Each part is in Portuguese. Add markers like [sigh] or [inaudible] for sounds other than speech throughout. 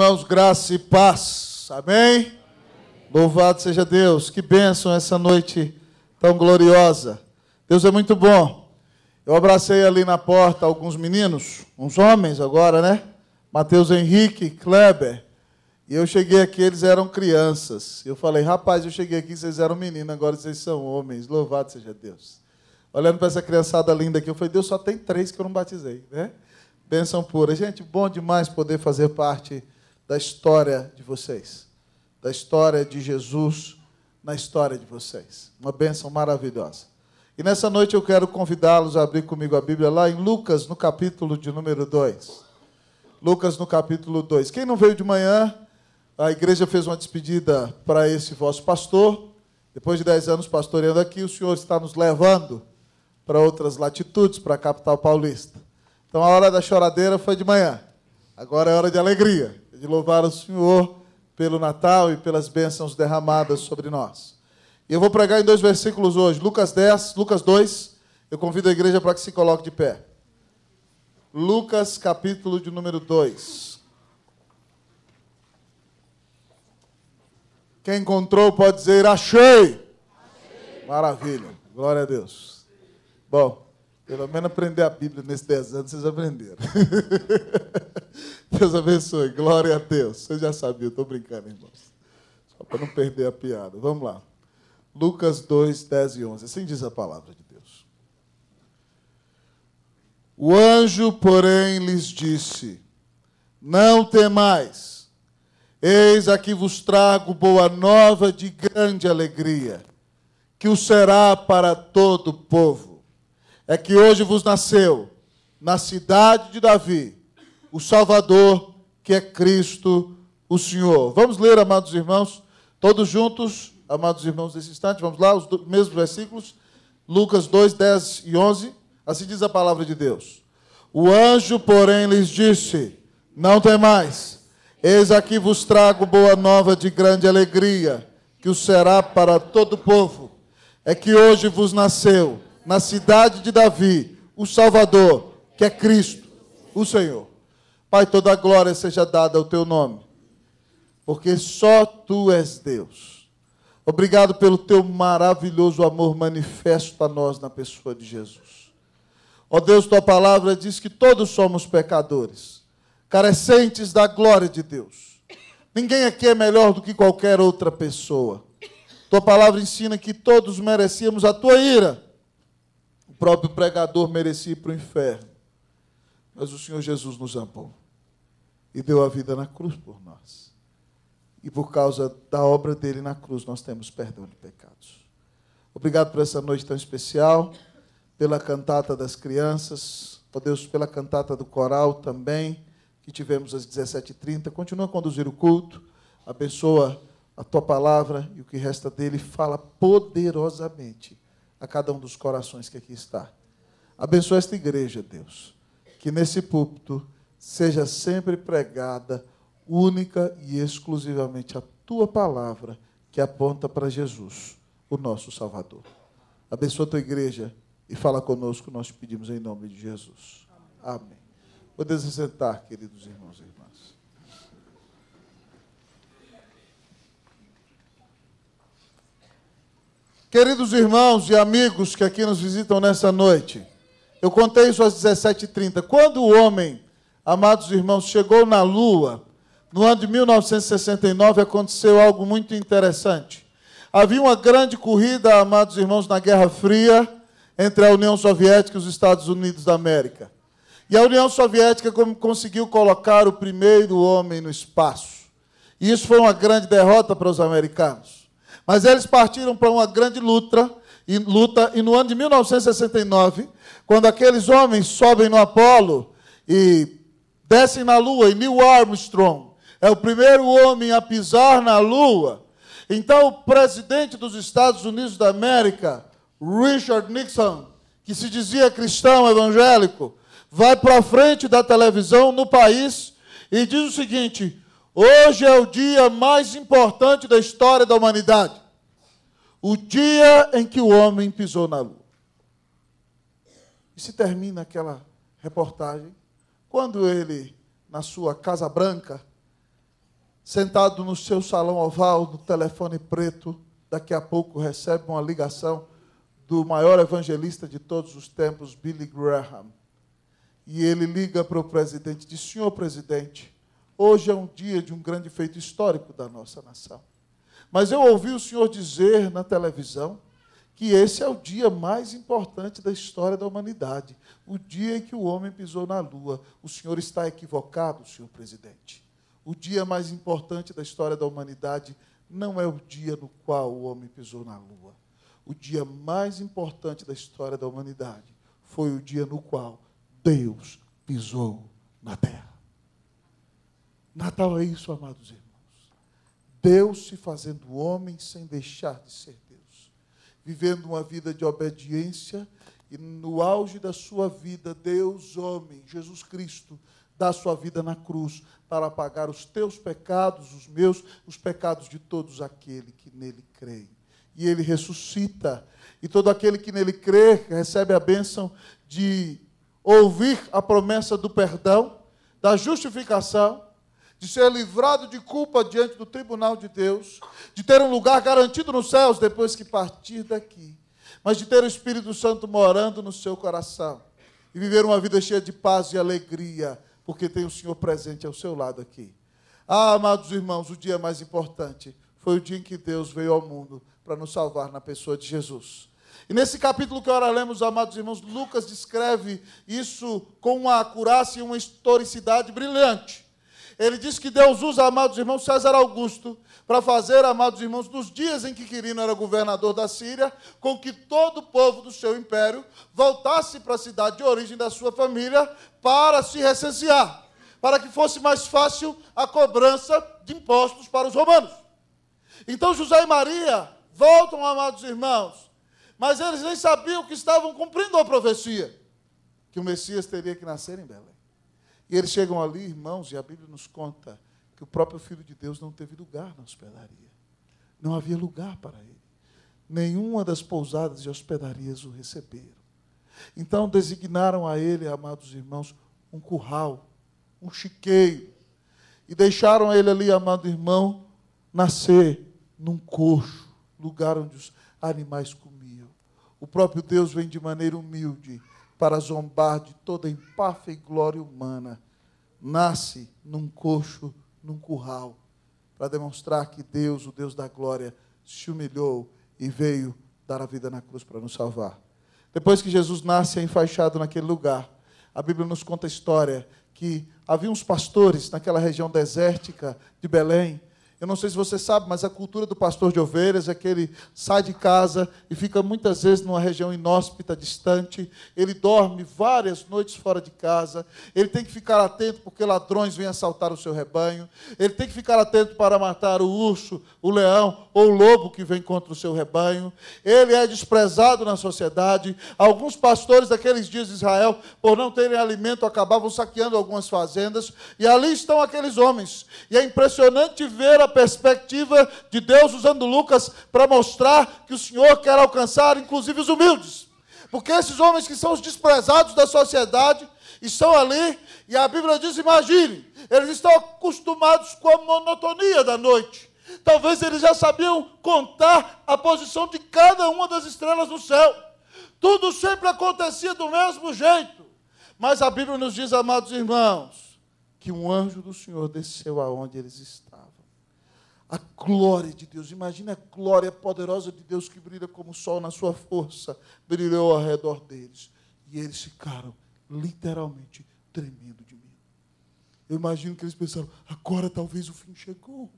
Irmãos, graça e paz. Amém? Louvado seja Deus. Que bênção essa noite tão gloriosa. Deus é muito bom. Eu abracei ali na porta alguns meninos, uns homens agora, né? Mateus Henrique, Kleber. E eu cheguei aqui, eles eram crianças. Eu falei, rapaz, eu cheguei aqui, vocês eram meninos, agora vocês são homens. Louvado seja Deus. Olhando para essa criançada linda aqui, eu falei, Deus só tem três que eu não batizei, né? Bênção pura. Gente, bom demais poder fazer parte da história de vocês, da história de Jesus na história de vocês. Uma bênção maravilhosa. E nessa noite eu quero convidá-los a abrir comigo a Bíblia lá em Lucas, no capítulo de número 2. Lucas, no capítulo 2. Quem não veio de manhã, a igreja fez uma despedida para esse vosso pastor. Depois de 10 anos pastoreando aqui, o Senhor está nos levando para outras latitudes, para a capital paulista. Então a hora da choradeira foi de manhã. Agora é hora de alegria de louvar o Senhor pelo Natal e pelas bênçãos derramadas sobre nós. E eu vou pregar em dois versículos hoje, Lucas 10, Lucas 2. Eu convido a igreja para que se coloque de pé. Lucas, capítulo de número 2. Quem encontrou pode dizer: achei. achei. Maravilha. Glória a Deus. Bom, pelo menos aprender a Bíblia nesses 10 anos, vocês aprenderam. [laughs] Deus abençoe. Glória a Deus. Você já sabia, estou brincando, irmãos. Só para não perder a piada. Vamos lá. Lucas 2, 10 e 11. Assim diz a palavra de Deus. O anjo, porém, lhes disse: Não temais. Eis aqui vos trago boa nova de grande alegria, que o será para todo o povo é que hoje vos nasceu, na cidade de Davi, o Salvador, que é Cristo, o Senhor. Vamos ler, amados irmãos, todos juntos, amados irmãos, nesse instante, vamos lá, os mesmos versículos, Lucas 2, 10 e 11, assim diz a palavra de Deus. O anjo, porém, lhes disse: Não temais, eis aqui vos trago boa nova de grande alegria, que o será para todo o povo. É que hoje vos nasceu na cidade de Davi, o Salvador, que é Cristo, o Senhor. Pai, toda a glória seja dada ao teu nome, porque só tu és Deus. Obrigado pelo teu maravilhoso amor manifesto a nós na pessoa de Jesus. Ó Deus, tua palavra diz que todos somos pecadores, carecentes da glória de Deus. Ninguém aqui é melhor do que qualquer outra pessoa. Tua palavra ensina que todos merecíamos a tua ira próprio pregador merecia ir para o inferno. Mas o Senhor Jesus nos amou e deu a vida na cruz por nós. E por causa da obra dele na cruz, nós temos perdão de pecados. Obrigado por essa noite tão especial, pela cantata das crianças, ó Deus, pela cantata do coral também, que tivemos às 17h30. Continua a conduzir o culto, abençoa a tua palavra e o que resta dele, fala poderosamente a cada um dos corações que aqui está. Abençoa esta igreja, Deus. Que nesse púlpito seja sempre pregada única e exclusivamente a tua palavra que aponta para Jesus, o nosso Salvador. Abençoa a tua igreja e fala conosco, nós pedimos em nome de Jesus. Amém. Podemos sentar, queridos irmãos e irmãs. Queridos irmãos e amigos que aqui nos visitam nessa noite, eu contei isso às 17h30. Quando o homem, amados irmãos, chegou na Lua, no ano de 1969, aconteceu algo muito interessante. Havia uma grande corrida, amados irmãos, na Guerra Fria entre a União Soviética e os Estados Unidos da América. E a União Soviética conseguiu colocar o primeiro homem no espaço. E isso foi uma grande derrota para os americanos. Mas eles partiram para uma grande luta e, no ano de 1969, quando aqueles homens sobem no Apolo e descem na Lua, e Neil Armstrong é o primeiro homem a pisar na Lua, então o presidente dos Estados Unidos da América, Richard Nixon, que se dizia cristão evangélico, vai para a frente da televisão no país e diz o seguinte: Hoje é o dia mais importante da história da humanidade. O dia em que o homem pisou na lua. E se termina aquela reportagem quando ele, na sua Casa Branca, sentado no seu salão oval, no telefone preto, daqui a pouco recebe uma ligação do maior evangelista de todos os tempos, Billy Graham. E ele liga para o presidente e diz: Senhor presidente, hoje é um dia de um grande feito histórico da nossa nação. Mas eu ouvi o senhor dizer na televisão que esse é o dia mais importante da história da humanidade, o dia em que o homem pisou na lua. O senhor está equivocado, senhor presidente. O dia mais importante da história da humanidade não é o dia no qual o homem pisou na lua. O dia mais importante da história da humanidade foi o dia no qual Deus pisou na terra. Natal é isso, amados irmãos. Deus se fazendo homem sem deixar de ser vivendo uma vida de obediência e no auge da sua vida, Deus, homem, Jesus Cristo, dá sua vida na cruz para pagar os teus pecados, os meus, os pecados de todos aquele que nele creem. E ele ressuscita, e todo aquele que nele crê recebe a bênção de ouvir a promessa do perdão, da justificação, de ser livrado de culpa diante do tribunal de Deus, de ter um lugar garantido nos céus depois que partir daqui, mas de ter o Espírito Santo morando no seu coração e viver uma vida cheia de paz e alegria porque tem o Senhor presente ao seu lado aqui. Ah, amados irmãos, o dia mais importante foi o dia em que Deus veio ao mundo para nos salvar na pessoa de Jesus. E nesse capítulo que ora lemos, amados irmãos, Lucas descreve isso com uma acurácia e uma historicidade brilhante. Ele diz que Deus usa, amados irmãos, César Augusto para fazer, amados irmãos, nos dias em que Quirino era governador da Síria, com que todo o povo do seu império voltasse para a cidade de origem da sua família para se recensear, para que fosse mais fácil a cobrança de impostos para os romanos. Então José e Maria voltam, amados irmãos, mas eles nem sabiam que estavam cumprindo a profecia, que o Messias teria que nascer em Belém. E eles chegam ali, irmãos, e a Bíblia nos conta que o próprio Filho de Deus não teve lugar na hospedaria. Não havia lugar para ele. Nenhuma das pousadas e hospedarias o receberam. Então designaram a ele, amados irmãos, um curral, um chiqueiro. E deixaram ele ali, amado irmão, nascer num coxo, lugar onde os animais comiam. O próprio Deus vem de maneira humilde para zombar de toda empáfia e glória humana. Nasce num coxo num curral, para demonstrar que Deus, o Deus da glória, se humilhou e veio dar a vida na cruz para nos salvar. Depois que Jesus nasce enfaixado naquele lugar, a Bíblia nos conta a história que havia uns pastores naquela região desértica de Belém eu não sei se você sabe, mas a cultura do pastor de ovelhas é que ele sai de casa e fica muitas vezes numa região inóspita, distante. Ele dorme várias noites fora de casa. Ele tem que ficar atento porque ladrões vêm assaltar o seu rebanho. Ele tem que ficar atento para matar o urso, o leão ou o lobo que vem contra o seu rebanho. Ele é desprezado na sociedade. Alguns pastores daqueles dias de Israel, por não terem alimento, acabavam saqueando algumas fazendas. E ali estão aqueles homens. E é impressionante ver a perspectiva de Deus usando Lucas para mostrar que o Senhor quer alcançar, inclusive, os humildes. Porque esses homens que são os desprezados da sociedade estão ali, e a Bíblia diz: imagine, eles estão acostumados com a monotonia da noite. Talvez eles já sabiam contar a posição de cada uma das estrelas no céu. Tudo sempre acontecia do mesmo jeito. Mas a Bíblia nos diz, amados irmãos, que um anjo do Senhor desceu aonde eles estavam a glória de Deus. Imagina a glória poderosa de Deus que brilha como o sol na sua força, brilhou ao redor deles. E eles ficaram literalmente tremendo de medo. Eu imagino que eles pensaram: agora talvez o fim chegou.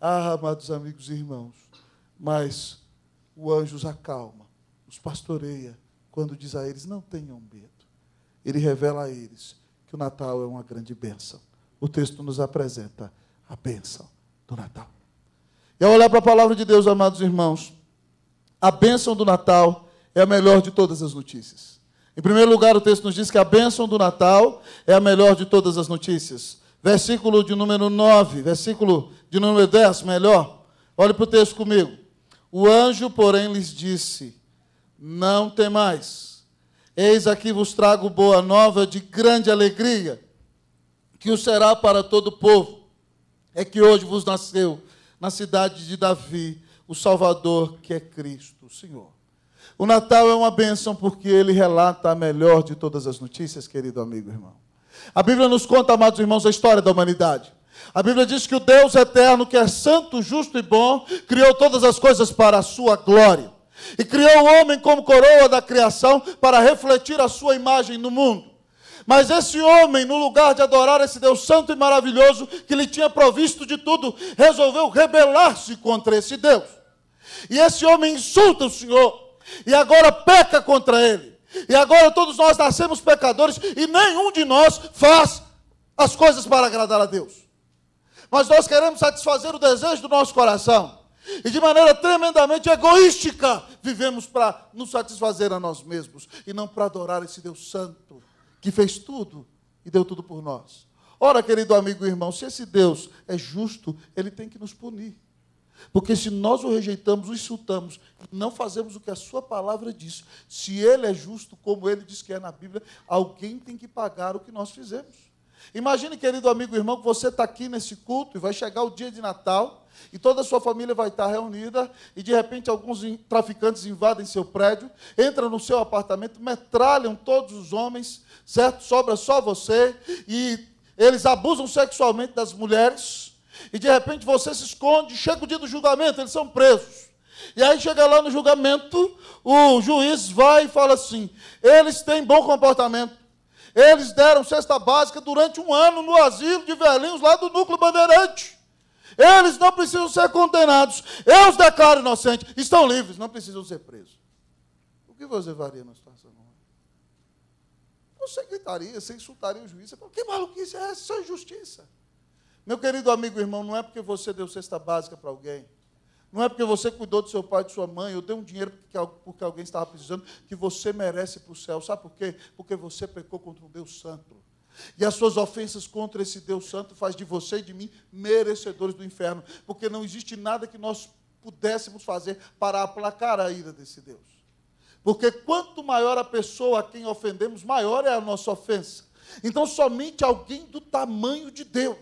Ah, amados amigos e irmãos, mas o anjo os acalma, os pastoreia, quando diz a eles: não tenham medo. Ele revela a eles que o Natal é uma grande bênção. O texto nos apresenta a bênção do Natal. E ao olhar para a palavra de Deus, amados irmãos, a bênção do Natal é a melhor de todas as notícias. Em primeiro lugar, o texto nos diz que a bênção do Natal é a melhor de todas as notícias. Versículo de número 9, versículo de número 10, melhor. Olhe para o texto comigo. O anjo, porém, lhes disse: Não temais. Eis aqui vos trago boa nova de grande alegria, que o será para todo o povo é que hoje vos nasceu na cidade de Davi o Salvador, que é Cristo, o Senhor. O Natal é uma bênção porque ele relata a melhor de todas as notícias, querido amigo irmão. A Bíblia nos conta, amados irmãos, a história da humanidade. A Bíblia diz que o Deus eterno, que é santo, justo e bom, criou todas as coisas para a sua glória. E criou o homem como coroa da criação para refletir a sua imagem no mundo. Mas esse homem, no lugar de adorar esse Deus santo e maravilhoso, que lhe tinha provisto de tudo, resolveu rebelar-se contra esse Deus. E esse homem insulta o Senhor. E agora peca contra ele. E agora todos nós nascemos pecadores e nenhum de nós faz as coisas para agradar a Deus. Mas nós queremos satisfazer o desejo do nosso coração. E de maneira tremendamente egoística, vivemos para nos satisfazer a nós mesmos e não para adorar esse Deus Santo que fez tudo e deu tudo por nós. Ora, querido amigo e irmão, se esse Deus é justo, ele tem que nos punir. Porque se nós o rejeitamos, o insultamos, não fazemos o que a sua palavra diz, se ele é justo, como ele diz que é na Bíblia, alguém tem que pagar o que nós fizemos. Imagine, querido amigo e irmão, que você está aqui nesse culto e vai chegar o dia de Natal e toda a sua família vai estar reunida e de repente alguns traficantes invadem seu prédio, entram no seu apartamento, metralham todos os homens, certo? Sobra só você e eles abusam sexualmente das mulheres e de repente você se esconde, chega o dia do julgamento, eles são presos. E aí chega lá no julgamento, o juiz vai e fala assim: eles têm bom comportamento. Eles deram cesta básica durante um ano no asilo de velhinhos lá do núcleo bandeirante. Eles não precisam ser condenados. Eu os declaro inocentes. Estão livres, não precisam ser presos. O que você faria na situação? Você gritaria, você insultaria o juiz. Você fala, que maluquice é essa? Isso é injustiça. Meu querido amigo irmão, não é porque você deu cesta básica para alguém, não é porque você cuidou do seu pai de sua mãe, ou deu um dinheiro porque alguém estava precisando, que você merece para o céu. Sabe por quê? Porque você pecou contra um Deus santo. E as suas ofensas contra esse Deus santo faz de você e de mim merecedores do inferno, porque não existe nada que nós pudéssemos fazer para aplacar a ira desse Deus. Porque quanto maior a pessoa a quem ofendemos, maior é a nossa ofensa. Então somente alguém do tamanho de Deus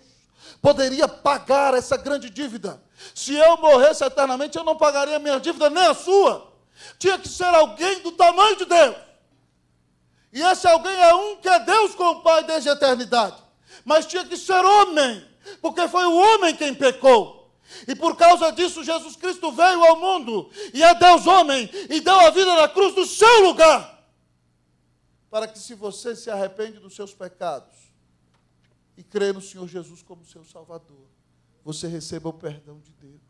poderia pagar essa grande dívida. Se eu morresse eternamente, eu não pagaria a minha dívida, nem a sua. Tinha que ser alguém do tamanho de Deus. E esse alguém é um que é Deus com o Pai desde a eternidade. Mas tinha que ser homem, porque foi o homem quem pecou. E por causa disso, Jesus Cristo veio ao mundo e é Deus homem e deu a vida na cruz do seu lugar. Para que, se você se arrepende dos seus pecados e crê no Senhor Jesus como seu Salvador, você receba o perdão de Deus.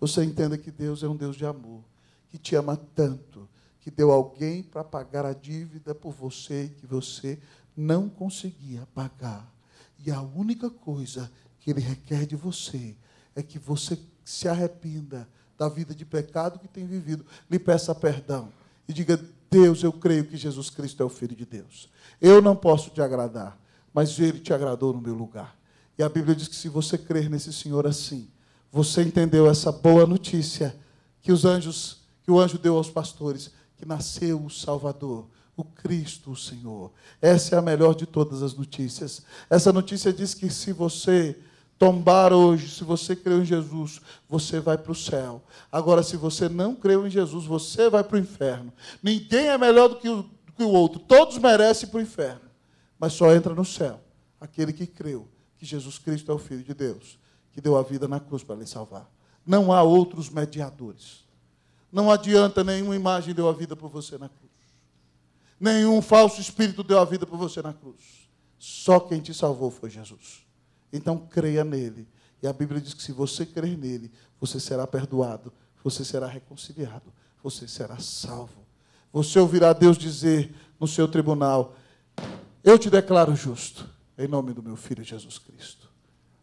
Você entenda que Deus é um Deus de amor, que te ama tanto que deu alguém para pagar a dívida por você que você não conseguia pagar. E a única coisa que ele requer de você é que você se arrependa da vida de pecado que tem vivido, lhe peça perdão e diga: Deus, eu creio que Jesus Cristo é o Filho de Deus. Eu não posso te agradar, mas ele te agradou no meu lugar. E a Bíblia diz que se você crer nesse Senhor assim, você entendeu essa boa notícia que os anjos, que o anjo deu aos pastores, que nasceu o Salvador, o Cristo, o Senhor. Essa é a melhor de todas as notícias. Essa notícia diz que se você tombar hoje, se você creu em Jesus, você vai para o céu. Agora, se você não creu em Jesus, você vai para o inferno. Ninguém é melhor do que, o, do que o outro. Todos merecem para o inferno. Mas só entra no céu aquele que creu que Jesus Cristo é o Filho de Deus, que deu a vida na cruz para lhe salvar. Não há outros mediadores. Não adianta nenhuma imagem deu a vida por você na cruz. Nenhum falso espírito deu a vida por você na cruz. Só quem te salvou foi Jesus. Então creia nele. E a Bíblia diz que se você crer nele, você será perdoado, você será reconciliado, você será salvo. Você ouvirá Deus dizer no seu tribunal: Eu te declaro justo, em nome do meu filho Jesus Cristo.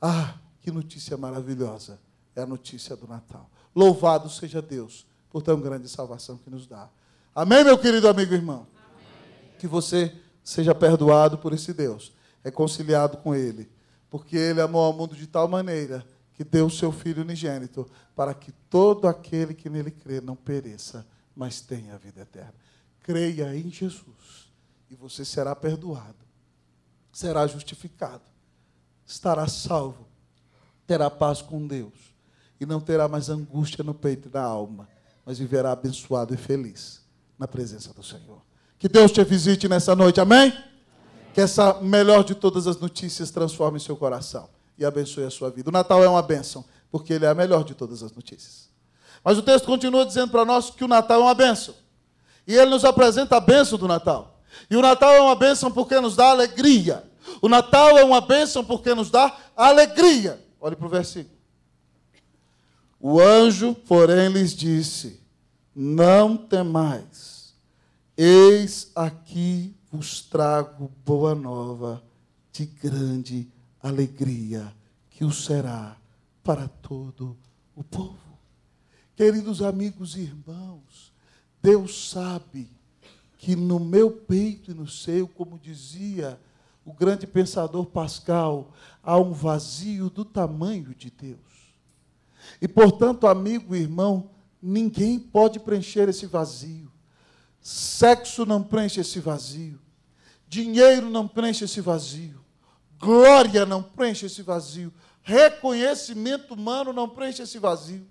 Ah, que notícia maravilhosa! É a notícia do Natal. Louvado seja Deus por tão grande salvação que nos dá. Amém, meu querido amigo e irmão? Amém. Que você seja perdoado por esse Deus, reconciliado com Ele, porque Ele amou ao mundo de tal maneira que deu o seu Filho unigênito, para que todo aquele que nele crê não pereça, mas tenha a vida eterna. Creia em Jesus e você será perdoado, será justificado, estará salvo terá paz com Deus e não terá mais angústia no peito e na alma, mas viverá abençoado e feliz na presença do Senhor. Que Deus te visite nessa noite, amém? amém? Que essa melhor de todas as notícias transforme seu coração e abençoe a sua vida. O Natal é uma bênção, porque ele é a melhor de todas as notícias. Mas o texto continua dizendo para nós que o Natal é uma bênção. E ele nos apresenta a bênção do Natal. E o Natal é uma bênção porque nos dá alegria. O Natal é uma bênção porque nos dá alegria. Olhe para o versículo. O anjo, porém, lhes disse: Não temais, eis aqui vos trago boa nova de grande alegria, que o será para todo o povo. Queridos amigos e irmãos, Deus sabe que no meu peito e no seu, como dizia o grande pensador Pascal, há um vazio do tamanho de Deus. E, portanto, amigo e irmão, ninguém pode preencher esse vazio. Sexo não preenche esse vazio. Dinheiro não preenche esse vazio. Glória não preenche esse vazio. Reconhecimento humano não preenche esse vazio.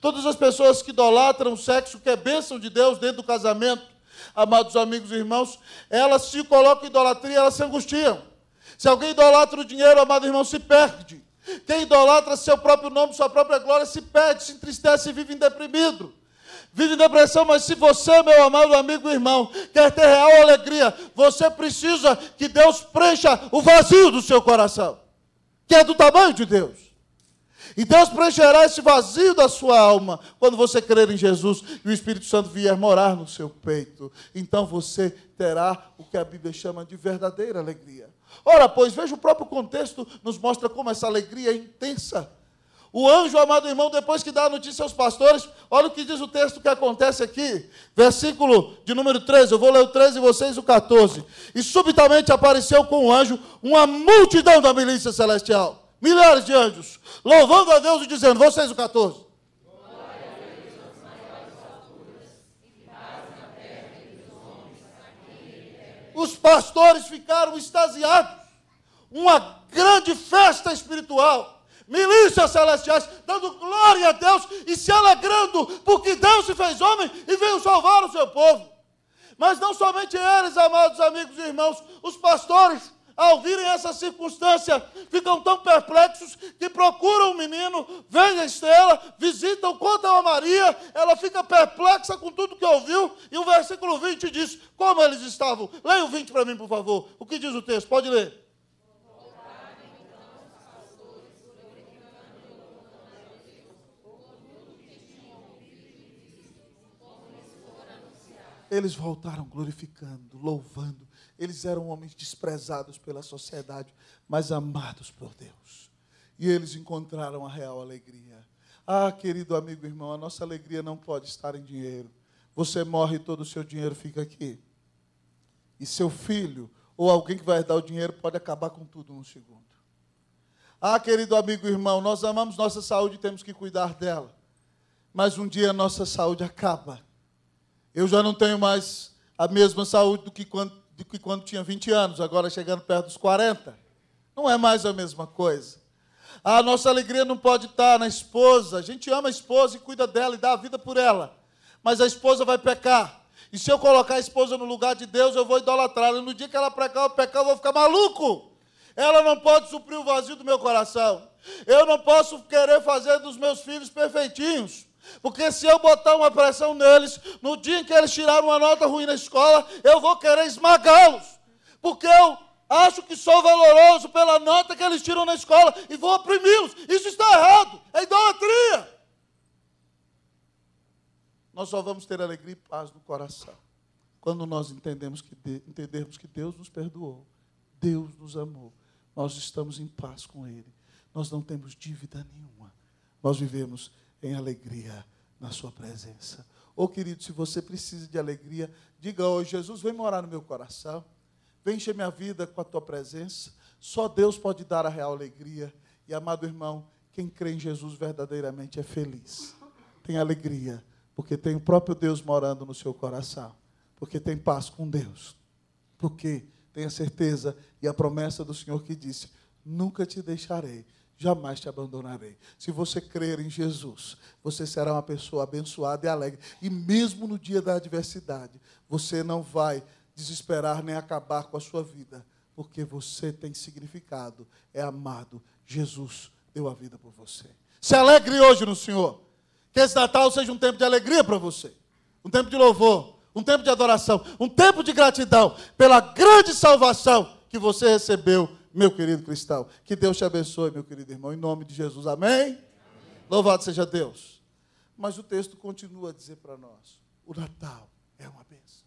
Todas as pessoas que idolatram o sexo, que é bênção de Deus dentro do casamento, amados amigos e irmãos, elas se colocam em idolatria, elas se angustiam. Se alguém idolatra o dinheiro, amado irmão, se perde. Quem idolatra seu próprio nome, sua própria glória, se perde, se entristece e vive deprimido. Vive em depressão, mas se você, meu amado amigo e irmão, quer ter real alegria, você precisa que Deus preencha o vazio do seu coração, que é do tamanho de Deus. E Deus preencherá esse vazio da sua alma quando você crer em Jesus e o Espírito Santo vier morar no seu peito. Então você terá o que a Bíblia chama de verdadeira alegria. Ora, pois, veja o próprio contexto, nos mostra como essa alegria é intensa. O anjo, amado irmão, depois que dá a notícia aos pastores, olha o que diz o texto que acontece aqui, versículo de número 13, eu vou ler o 13 e vocês o 14. E subitamente apareceu com o anjo uma multidão da milícia celestial milhares de anjos, louvando a Deus e dizendo: Vocês o 14. Os pastores ficaram extasiados. Uma grande festa espiritual. Milícias celestiais dando glória a Deus e se alegrando, porque Deus se fez homem e veio salvar o seu povo. Mas não somente eles, amados amigos e irmãos, os pastores ao virem essa circunstância, ficam tão perplexos que procuram o menino, veem a estrela, visitam, contam a Maria, ela fica perplexa com tudo que ouviu, e o versículo 20 diz como eles estavam. Leia o 20 para mim, por favor. O que diz o texto? Pode ler. Eles voltaram glorificando, louvando eles eram homens desprezados pela sociedade, mas amados por Deus. E eles encontraram a real alegria. Ah, querido amigo irmão, a nossa alegria não pode estar em dinheiro. Você morre e todo o seu dinheiro fica aqui. E seu filho ou alguém que vai dar o dinheiro pode acabar com tudo num segundo. Ah, querido amigo irmão, nós amamos nossa saúde e temos que cuidar dela. Mas um dia nossa saúde acaba. Eu já não tenho mais a mesma saúde do que quando do que quando tinha 20 anos, agora chegando perto dos 40. Não é mais a mesma coisa. A nossa alegria não pode estar na esposa. A gente ama a esposa e cuida dela e dá a vida por ela. Mas a esposa vai pecar. E se eu colocar a esposa no lugar de Deus, eu vou idolatrá-la. E no dia que ela pecar, pecar, eu vou ficar maluco. Ela não pode suprir o vazio do meu coração. Eu não posso querer fazer dos meus filhos perfeitinhos. Porque se eu botar uma pressão neles, no dia em que eles tiraram uma nota ruim na escola, eu vou querer esmagá-los. Porque eu acho que sou valoroso pela nota que eles tiram na escola e vou oprimi-los. Isso está errado. É idolatria. Nós só vamos ter alegria e paz no coração quando nós entendemos que de, entendermos que Deus nos perdoou, Deus nos amou, nós estamos em paz com Ele, nós não temos dívida nenhuma, nós vivemos em alegria na sua presença. Ô oh, querido, se você precisa de alegria, diga hoje: Jesus, vem morar no meu coração, vem encher minha vida com a tua presença. Só Deus pode dar a real alegria. E amado irmão, quem crê em Jesus verdadeiramente é feliz, tem alegria, porque tem o próprio Deus morando no seu coração, porque tem paz com Deus, porque tem a certeza e a promessa do Senhor que disse: Nunca te deixarei, jamais te abandonarei. Se você crer em Jesus, você será uma pessoa abençoada e alegre. E mesmo no dia da adversidade, você não vai desesperar nem acabar com a sua vida, porque você tem significado, é amado. Jesus deu a vida por você. Se alegre hoje no Senhor. Que esse Natal seja um tempo de alegria para você, um tempo de louvor, um tempo de adoração, um tempo de gratidão pela grande salvação que você recebeu, meu querido cristão. Que Deus te abençoe, meu querido irmão, em nome de Jesus. Amém? Amém. Louvado seja Deus. Mas o texto continua a dizer para nós: o Natal é uma bênção.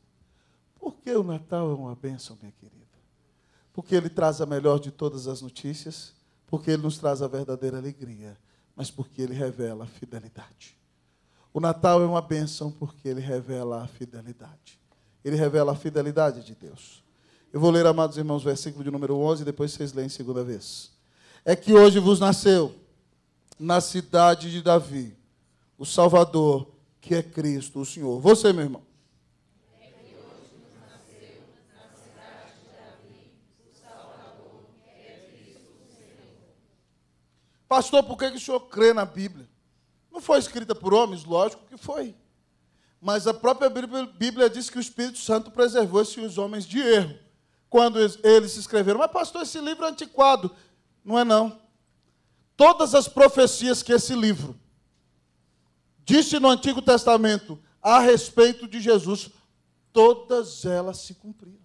Por que o Natal é uma bênção, minha querida? Porque ele traz a melhor de todas as notícias, porque ele nos traz a verdadeira alegria, mas porque ele revela a fidelidade. O Natal é uma bênção porque ele revela a fidelidade. Ele revela a fidelidade de Deus. Eu vou ler, amados irmãos, versículo de número 11, depois vocês leem segunda vez. É que hoje vos nasceu, na cidade de Davi, o Salvador, que é Cristo, o Senhor. Você, meu irmão. Pastor, por que, que o senhor crê na Bíblia? Não foi escrita por homens, lógico que foi. Mas a própria Bíblia diz que o Espírito Santo preservou esses homens de erro quando eles escreveram. Mas, pastor, esse livro é antiquado. Não é, não. Todas as profecias que esse livro disse no Antigo Testamento a respeito de Jesus, todas elas se cumpriram.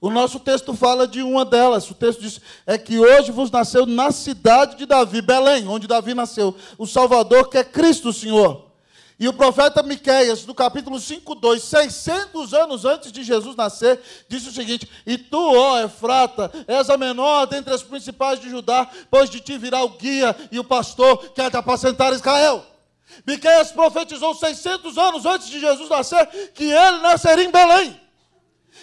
O nosso texto fala de uma delas. O texto diz: é que hoje vos nasceu na cidade de Davi, Belém, onde Davi nasceu, o Salvador, que é Cristo, Senhor. E o profeta Miqueias, no capítulo 5, 2, 600 anos antes de Jesus nascer, disse o seguinte: E tu, ó Efrata, és a menor dentre as principais de Judá, pois de ti virá o guia e o pastor que há de apacentar Israel. Miqueias profetizou 600 anos antes de Jesus nascer que ele nasceria em Belém.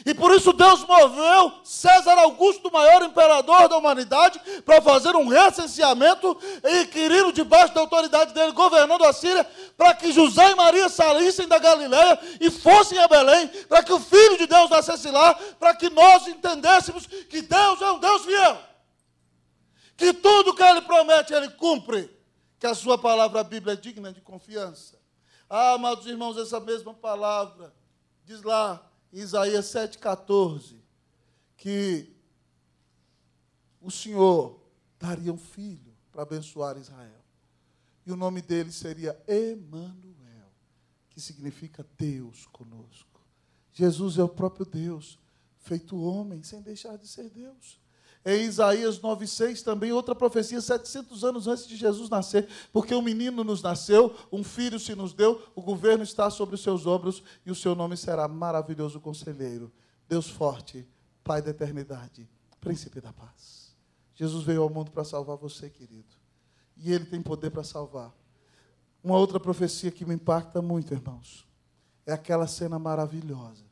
E por isso Deus moveu César Augusto, o maior imperador da humanidade, para fazer um recenseamento e inquiriram debaixo da autoridade dele, governando a Síria, para que José e Maria saíssem da Galileia e fossem a Belém, para que o Filho de Deus nascesse lá, para que nós entendêssemos que Deus é um Deus fiel. Que tudo que Ele promete, Ele cumpre. Que a sua palavra, a Bíblia, é digna de confiança. Ah, amados irmãos, essa mesma palavra diz lá Isaías 7,14, que o Senhor daria um filho para abençoar Israel. E o nome dele seria Emanuel, que significa Deus conosco. Jesus é o próprio Deus, feito homem, sem deixar de ser Deus. Em Isaías 9,6 também, outra profecia, 700 anos antes de Jesus nascer, porque um menino nos nasceu, um filho se nos deu, o governo está sobre os seus ombros e o seu nome será maravilhoso conselheiro, Deus forte, Pai da eternidade, príncipe da paz. Jesus veio ao mundo para salvar você, querido, e ele tem poder para salvar. Uma outra profecia que me impacta muito, irmãos, é aquela cena maravilhosa,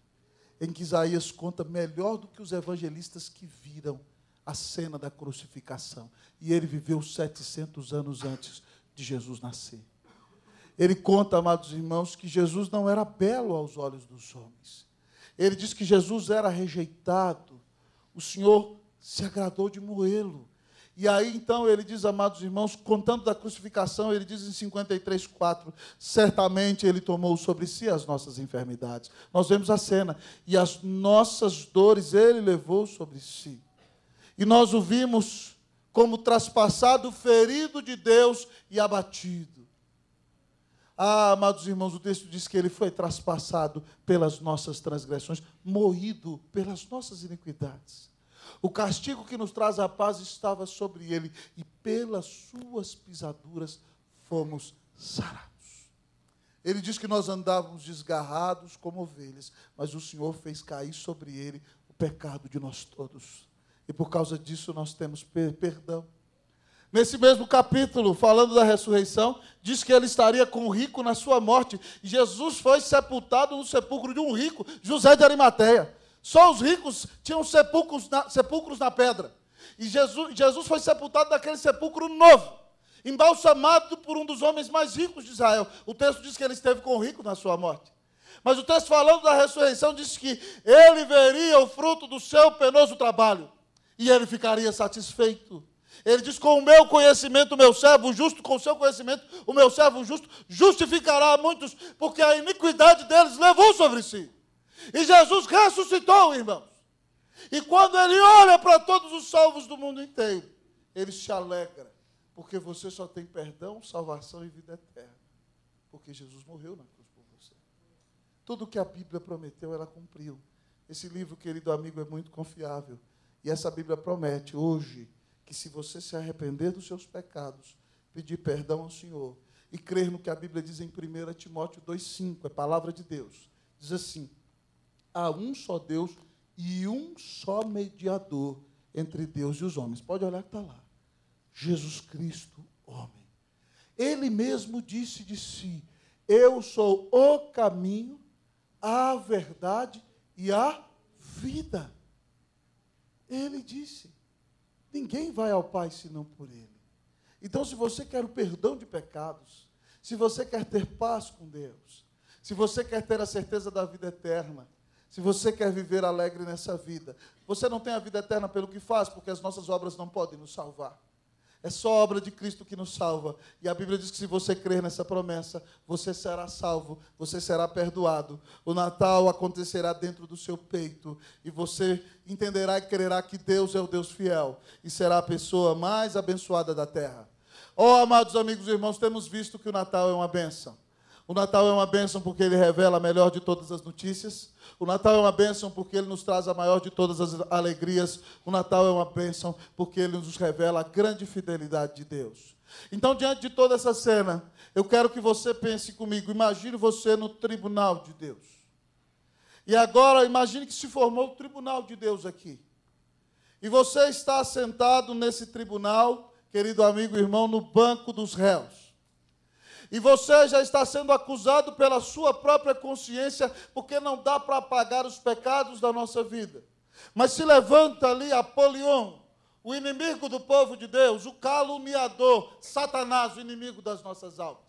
em que Isaías conta melhor do que os evangelistas que viram a cena da crucificação. E ele viveu 700 anos antes de Jesus nascer. Ele conta, amados irmãos, que Jesus não era belo aos olhos dos homens. Ele diz que Jesus era rejeitado. O Senhor se agradou de moê-lo. E aí então ele diz, amados irmãos, contando da crucificação, ele diz em 53, 4, certamente ele tomou sobre si as nossas enfermidades. Nós vemos a cena. E as nossas dores ele levou sobre si. E nós o vimos como traspassado, ferido de Deus e abatido. Ah, amados irmãos, o texto diz que ele foi traspassado pelas nossas transgressões, moído pelas nossas iniquidades. O castigo que nos traz a paz estava sobre ele, e pelas suas pisaduras fomos sarados. Ele diz que nós andávamos desgarrados como ovelhas, mas o Senhor fez cair sobre ele o pecado de nós todos e por causa disso nós temos perdão. Nesse mesmo capítulo, falando da ressurreição, diz que ele estaria com o rico na sua morte. Jesus foi sepultado no sepulcro de um rico, José de Arimateia. Só os ricos tinham sepulcros na, sepulcros na pedra. E Jesus, Jesus foi sepultado naquele sepulcro novo, embalsamado por um dos homens mais ricos de Israel. O texto diz que ele esteve com o rico na sua morte. Mas o texto falando da ressurreição diz que ele veria o fruto do seu penoso trabalho e ele ficaria satisfeito. Ele diz: Com o meu conhecimento, o meu servo justo, com o seu conhecimento, o meu servo justo justificará muitos, porque a iniquidade deles levou sobre si. E Jesus ressuscitou, irmãos. E quando ele olha para todos os salvos do mundo inteiro, ele se alegra, porque você só tem perdão, salvação e vida eterna. Porque Jesus morreu na cruz por você. Tudo que a Bíblia prometeu, ela cumpriu. Esse livro, querido amigo, é muito confiável. E essa Bíblia promete hoje que se você se arrepender dos seus pecados, pedir perdão ao Senhor e crer no que a Bíblia diz em 1 Timóteo 2,5, é palavra de Deus, diz assim: há um só Deus e um só mediador entre Deus e os homens. Pode olhar que está lá. Jesus Cristo, homem. Ele mesmo disse de si: Eu sou o caminho, a verdade e a vida. Ele disse: Ninguém vai ao Pai senão por Ele. Então, se você quer o perdão de pecados, se você quer ter paz com Deus, se você quer ter a certeza da vida eterna, se você quer viver alegre nessa vida, você não tem a vida eterna pelo que faz, porque as nossas obras não podem nos salvar. É só a obra de Cristo que nos salva. E a Bíblia diz que se você crer nessa promessa, você será salvo, você será perdoado. O Natal acontecerá dentro do seu peito. E você entenderá e crerá que Deus é o Deus fiel. E será a pessoa mais abençoada da terra. Oh, amados amigos e irmãos, temos visto que o Natal é uma bênção. O Natal é uma bênção porque ele revela a melhor de todas as notícias. O Natal é uma bênção porque ele nos traz a maior de todas as alegrias. O Natal é uma bênção porque ele nos revela a grande fidelidade de Deus. Então, diante de toda essa cena, eu quero que você pense comigo. Imagine você no tribunal de Deus. E agora, imagine que se formou o tribunal de Deus aqui. E você está sentado nesse tribunal, querido amigo e irmão, no banco dos réus. E você já está sendo acusado pela sua própria consciência, porque não dá para apagar os pecados da nossa vida. Mas se levanta ali Apolion, o inimigo do povo de Deus, o caluniador, Satanás, o inimigo das nossas almas.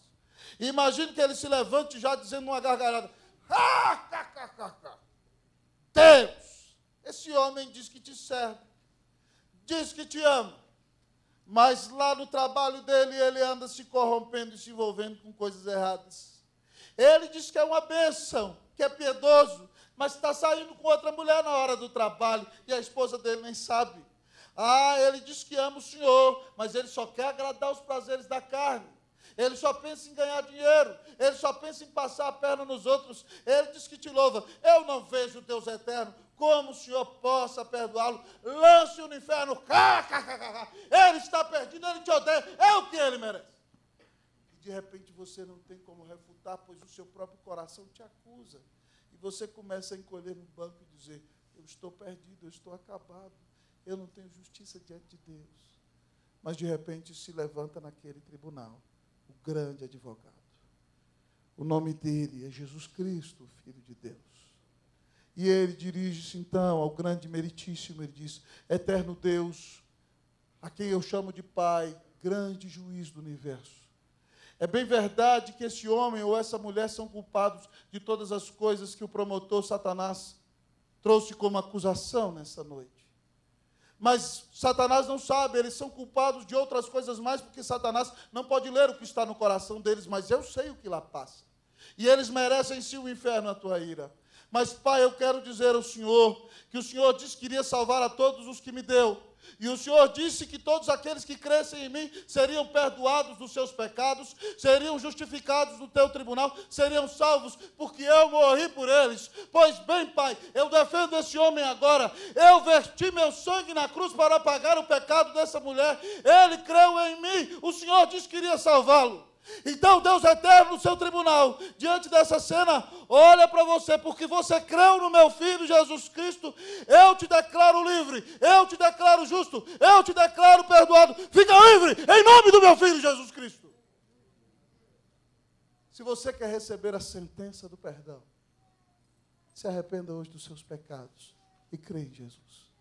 E imagine que ele se levante já dizendo uma gargalhada: Deus, esse homem diz que te serve, diz que te ama, mas lá no trabalho dele ele anda se corrompendo e se envolvendo com coisas erradas. Ele diz que é uma bênção, que é piedoso, mas está saindo com outra mulher na hora do trabalho e a esposa dele nem sabe. Ah, ele diz que ama o Senhor, mas ele só quer agradar os prazeres da carne. Ele só pensa em ganhar dinheiro, ele só pensa em passar a perna nos outros. Ele diz que te louva. Eu não vejo Deus eterno, como o Senhor possa perdoá-lo? Lance-o no inferno. Ele está perdido, ele te odeia. É o que ele merece. E de repente você não tem como refutar, pois o seu próprio coração te acusa. E você começa a encolher no banco e dizer: Eu estou perdido, eu estou acabado. Eu não tenho justiça diante de Deus. Mas de repente se levanta naquele tribunal o grande advogado. O nome dele é Jesus Cristo, Filho de Deus. E ele dirige-se então ao grande meritíssimo, ele diz: Eterno Deus, a quem eu chamo de Pai, grande juiz do universo. É bem verdade que esse homem ou essa mulher são culpados de todas as coisas que o promotor Satanás trouxe como acusação nessa noite. Mas Satanás não sabe, eles são culpados de outras coisas mais, porque Satanás não pode ler o que está no coração deles, mas eu sei o que lá passa. E eles merecem sim o inferno, a tua ira. Mas, Pai, eu quero dizer ao Senhor que o Senhor disse que queria salvar a todos os que me deu. E o Senhor disse que todos aqueles que crescem em mim seriam perdoados dos seus pecados, seriam justificados no teu tribunal, seriam salvos, porque eu morri por eles. Pois bem, Pai, eu defendo esse homem agora. Eu verti meu sangue na cruz para pagar o pecado dessa mulher. Ele creu em mim. O Senhor disse que iria salvá-lo. Então, Deus eterno no seu tribunal, diante dessa cena, olha para você, porque você creu no meu filho Jesus Cristo, eu te declaro livre, eu te declaro justo, eu te declaro perdoado. Fica livre em nome do meu filho Jesus Cristo. Se você quer receber a sentença do perdão, se arrependa hoje dos seus pecados e crê em Jesus.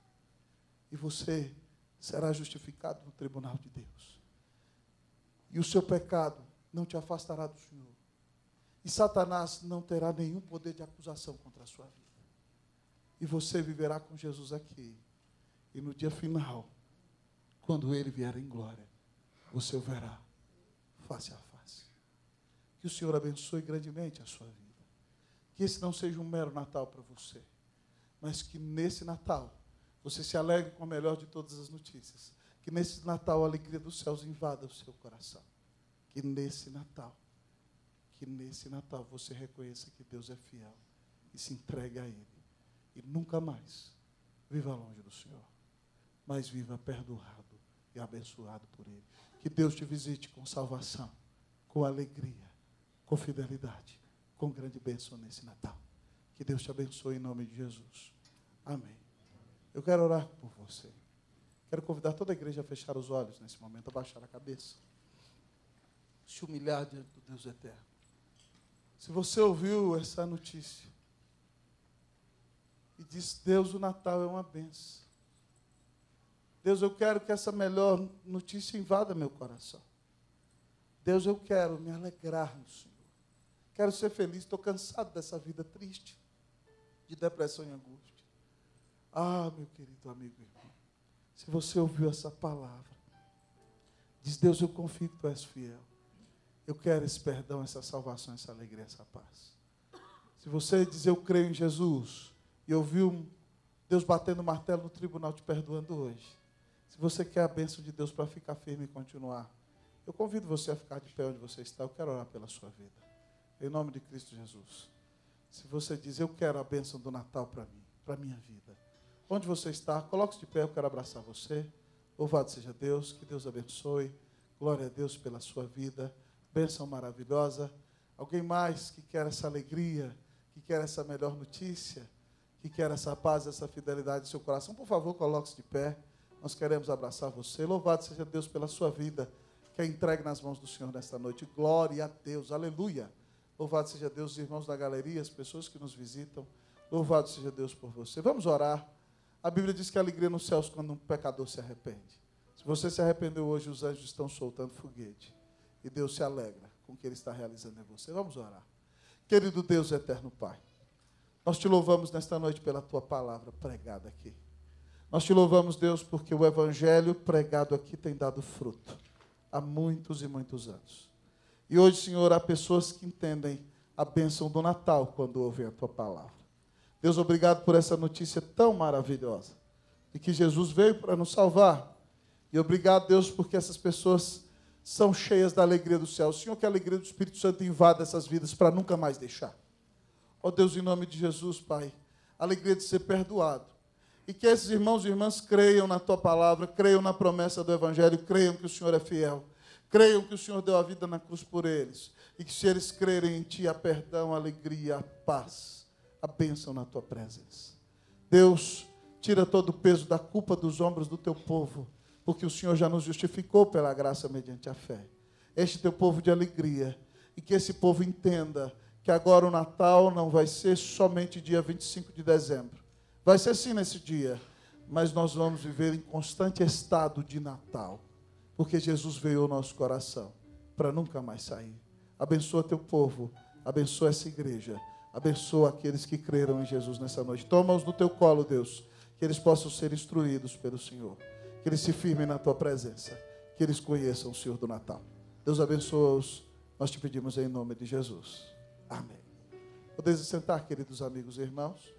E você será justificado no tribunal de Deus. E o seu pecado não te afastará do Senhor. E Satanás não terá nenhum poder de acusação contra a sua vida. E você viverá com Jesus aqui. E no dia final, quando ele vier em glória, você o verá face a face. Que o Senhor abençoe grandemente a sua vida. Que esse não seja um mero Natal para você, mas que nesse Natal você se alegre com a melhor de todas as notícias. Que nesse Natal a alegria dos céus invada o seu coração. Que nesse Natal, que nesse Natal você reconheça que Deus é fiel e se entregue a Ele. E nunca mais viva longe do Senhor, mas viva perdoado e abençoado por Ele. Que Deus te visite com salvação, com alegria, com fidelidade, com grande bênção nesse Natal. Que Deus te abençoe em nome de Jesus. Amém. Eu quero orar por você. Quero convidar toda a igreja a fechar os olhos nesse momento, a baixar a cabeça. Se humilhar diante do Deus eterno. Se você ouviu essa notícia e diz: Deus, o Natal é uma benção. Deus, eu quero que essa melhor notícia invada meu coração. Deus, eu quero me alegrar no Senhor. Quero ser feliz. Estou cansado dessa vida triste, de depressão e angústia. Ah, meu querido amigo e irmão, se você ouviu essa palavra, diz Deus, eu confio que tu és fiel. Eu quero esse perdão, essa salvação, essa alegria, essa paz. Se você diz eu creio em Jesus e ouviu Deus batendo martelo no tribunal te perdoando hoje, se você quer a bênção de Deus para ficar firme e continuar, eu convido você a ficar de pé onde você está. Eu quero orar pela sua vida. Em nome de Cristo Jesus. Se você diz, eu quero a bênção do Natal para mim, para minha vida. Onde você está, coloque-se de pé, eu quero abraçar você. Louvado seja Deus, que Deus abençoe. Glória a Deus pela sua vida. Bênção maravilhosa. Alguém mais que quer essa alegria, que quer essa melhor notícia, que quer essa paz, essa fidelidade em seu coração, por favor, coloque-se de pé. Nós queremos abraçar você. Louvado seja Deus pela sua vida, que é entregue nas mãos do Senhor nesta noite. Glória a Deus. Aleluia. Louvado seja Deus, os irmãos da galeria, as pessoas que nos visitam. Louvado seja Deus por você. Vamos orar. A Bíblia diz que a alegria nos céus quando um pecador se arrepende. Se você se arrependeu hoje, os anjos estão soltando foguete. E Deus se alegra com o que Ele está realizando em você. Vamos orar. Querido Deus eterno Pai, nós te louvamos nesta noite pela tua palavra pregada aqui. Nós te louvamos, Deus, porque o evangelho pregado aqui tem dado fruto há muitos e muitos anos. E hoje, Senhor, há pessoas que entendem a bênção do Natal quando ouvem a tua palavra. Deus, obrigado por essa notícia tão maravilhosa. De que Jesus veio para nos salvar. E obrigado, Deus, porque essas pessoas são cheias da alegria do céu. Senhor, que a alegria do Espírito Santo invada essas vidas para nunca mais deixar. Ó oh, Deus, em nome de Jesus, Pai, alegria de ser perdoado. E que esses irmãos e irmãs creiam na tua palavra, creiam na promessa do Evangelho, creiam que o Senhor é fiel, creiam que o Senhor deu a vida na cruz por eles. E que se eles crerem em Ti, há perdão, a alegria, a paz a bênção na tua presença. Deus, tira todo o peso da culpa dos ombros do teu povo, porque o Senhor já nos justificou pela graça mediante a fé. Este teu povo de alegria, e que esse povo entenda que agora o Natal não vai ser somente dia 25 de dezembro. Vai ser sim nesse dia, mas nós vamos viver em constante estado de Natal, porque Jesus veio ao nosso coração para nunca mais sair. Abençoa teu povo, abençoa essa igreja Abençoa aqueles que creram em Jesus nessa noite. Toma-os no teu colo, Deus, que eles possam ser instruídos pelo Senhor. Que eles se firmem na tua presença. Que eles conheçam o Senhor do Natal. Deus abençoa-os. Nós te pedimos em nome de Jesus. Amém. Podeis sentar, queridos amigos e irmãos.